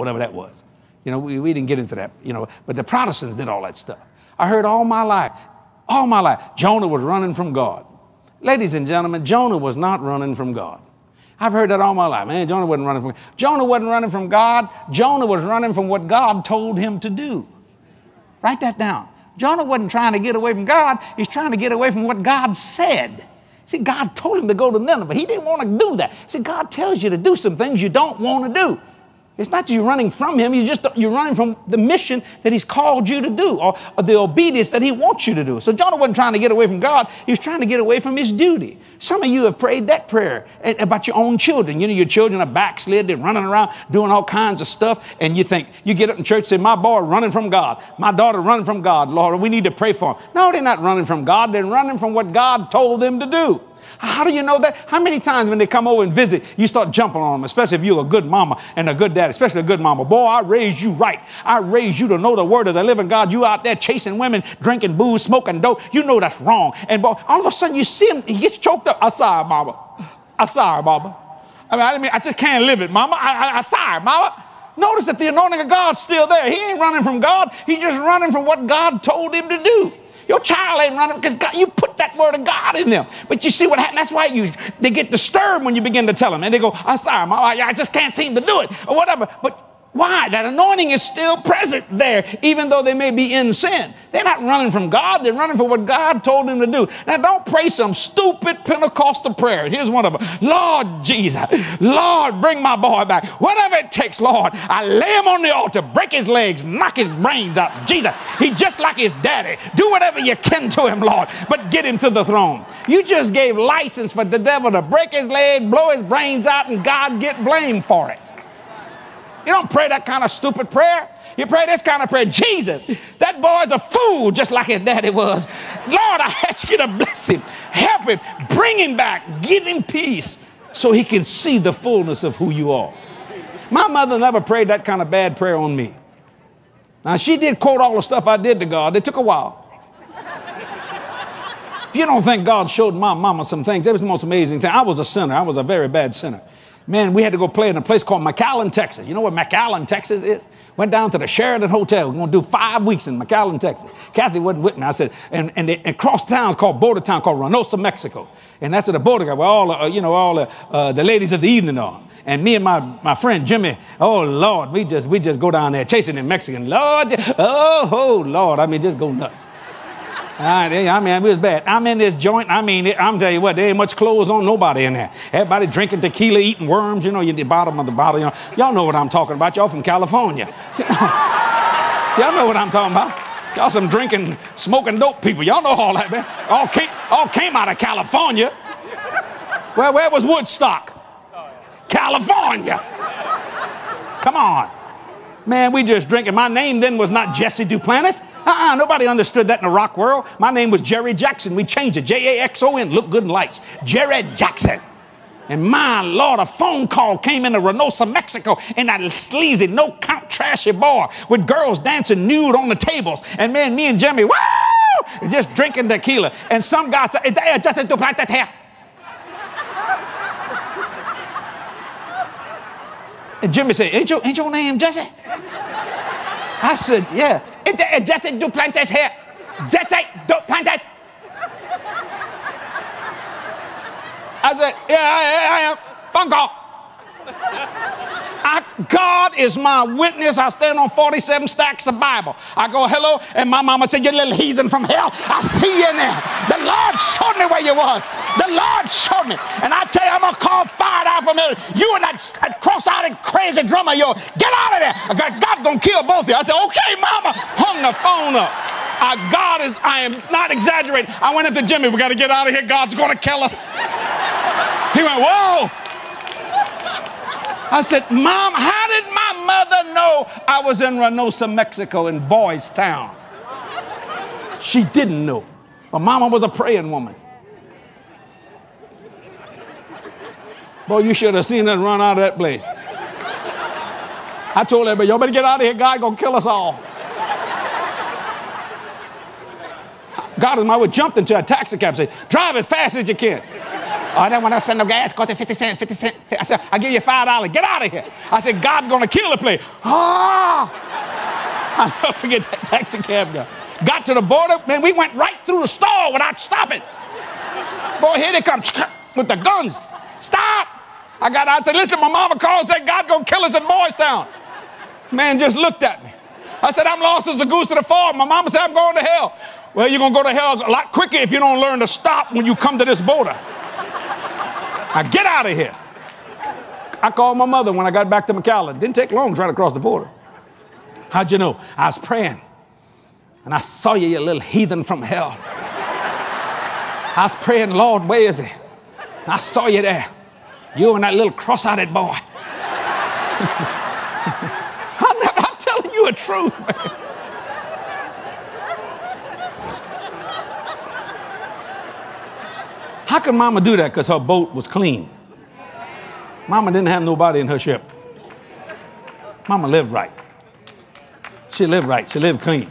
whatever that was. You know, we, we didn't get into that, you know, but the Protestants did all that stuff. I heard all my life, all my life, Jonah was running from God. Ladies and gentlemen, Jonah was not running from God. I've heard that all my life. Man, Jonah wasn't running from Jonah wasn't running from God. Jonah was running from what God told him to do. Write that down. Jonah wasn't trying to get away from God, he's trying to get away from what God said. See, God told him to go to Nineveh. But he didn't want to do that. See, God tells you to do some things you don't want to do. It's not you're running from him, you just you're running from the mission that he's called you to do or, or, the obedience that he wants you to do. So Jonah wasn't trying to get away from God, he was trying to get away from his duty. Some of you have prayed that prayer about your own children. You know, your children are backslid, they're running around doing all kinds of stuff, and you think, you get up in church and say, My boy running from God, my daughter running from God, Lord, we need to pray for them. No, they're not running from God, they're running from what God told them to do. How do you know that? How many times when they come over and visit, you start jumping on them, especially if you're a good mama and a good dad, especially a good mama. Boy, I raised you right. I raised you to know the word of the living God. You out there chasing women, drinking booze, smoking dope. You know that's wrong. And boy, all of a sudden you see him, he gets choked up. I'm sorry, mama. I'm sorry, mama. I mean, I, mean, I just can't live it, mama. I, I, I'm sorry, mama. Notice that the anointing of God's still there. He ain't running from God. He's just running from what God told him to do. Your child ain't running because you put that word of God in them. But you see what happens? That's why you, they get disturbed when you begin to tell them. And they go, I'm sorry, I just can't seem to do it or whatever. But why? That anointing is still present there, even though they may be in sin. They're not running from God, they're running for what God told them to do. Now, don't pray some stupid Pentecostal prayer. Here's one of them Lord Jesus, Lord, bring my boy back. Whatever it takes, Lord, I lay him on the altar, break his legs, knock his brains out. Jesus, he just like his daddy. Do whatever you can to him, Lord, but get him to the throne. You just gave license for the devil to break his leg, blow his brains out, and God get blamed for it. You don't pray that kind of stupid prayer. You pray this kind of prayer. Jesus, that boy's a fool just like his daddy was. Lord, I ask you to bless him, help him, bring him back, give him peace so he can see the fullness of who you are. My mother never prayed that kind of bad prayer on me. Now, she did quote all the stuff I did to God. It took a while. if you don't think God showed my mama some things, it was the most amazing thing. I was a sinner. I was a very bad sinner. Man, we had to go play in a place called McAllen, Texas. You know where McAllen, Texas is? Went down to the Sheraton Hotel. We're going to do five weeks in McAllen, Texas. Kathy wasn't with me. I said, and, and, they, and across town is called border town called Reynosa, Mexico. And that's where the border guy, where all, uh, you know, all the, uh, the ladies of the evening are. And me and my, my friend Jimmy, oh Lord, we just we just go down there chasing them Mexican. Lord, oh, oh Lord, I mean, just go nuts. I mean, it was bad. I'm in this joint. I mean, I'm telling you what, there ain't much clothes on nobody in there. Everybody drinking tequila, eating worms. You know, you the bottom of the bottle. You know, y'all know what I'm talking about. Y'all from California. y'all know what I'm talking about. Y'all some drinking, smoking dope people. Y'all know all that, man. All came, all came out of California. Well, where was Woodstock? California. Come on. Man, we just drinking. My name then was not Jesse Duplantis. Uh-uh, nobody understood that in the rock world. My name was Jerry Jaxon. We changed it. J-A-X-O-N. Look good in lights. Jerry Jaxon. And my Lord, a phone call came into Reynosa, Mexico, and that sleazy, no count, trashy bar with girls dancing nude on the tables. And man, me and Jimmy, woo, just drinking tequila. And some guy said, hey, Justin that hair. And Jimmy said, ain't your, ain't your name Jesse? I said, yeah. Jesse Duplantis here. Jesse Duplantis. I said, yeah, I, I am. Phone call. I, God is my witness. I stand on 47 stacks of Bible. I go, hello, and my mama said, you little heathen from hell. I see you there. The Lord showed me where you was. The Lord showed me. And I tell you, I'm going to call fire out from here. You and that cross-eyed crazy drummer, you get out of there. God's going to kill both of you. I said, okay, mama. Hung the phone up. Uh, God is, I am not exaggerating. I went up to Jimmy, we got to get out of here. God's to kill us. He went, whoa. I said, Mom, how did my mother know I was in Reynosa, Mexico, in Boys Town? She didn't know. My mama was a praying woman. Boy, you should have seen us run out of that place. I told everybody, y'all better get out of here. God gonna kill us all. God is my way jumped into a taxi cab and said, drive as fast as you can. I don't want to spend no gas. To 50 cents, 50 cents. I said, I'll give you $5. Get out of here. I said, God's going to kill the place. Ah! I'll never forget that taxi cab guy. Got to the border, man, we went right through the store without stopping. Boy, here they come with the guns. Stop! I got out and said, listen, my mama called said God's gonna kill us in Boys Town. Man just looked at me. I said, I'm lost as a goose to the farm. My mama said, I'm going to hell. Well, you're gonna go to hell a lot quicker if you don't learn to stop when you come to this border. Now get out of here. I called my mother when I got back to McAllen. Didn't take long trying to cross the border. How'd you know? I was praying. And I saw you, you little heathen from hell. I was praying, Lord, where is he? I saw you there. You and that little cross-eyed boy. You a truth, man. How can mama do that? Because her boat was clean. Mama didn't have nobody in her ship. Mama lived right. She lived right. She lived clean.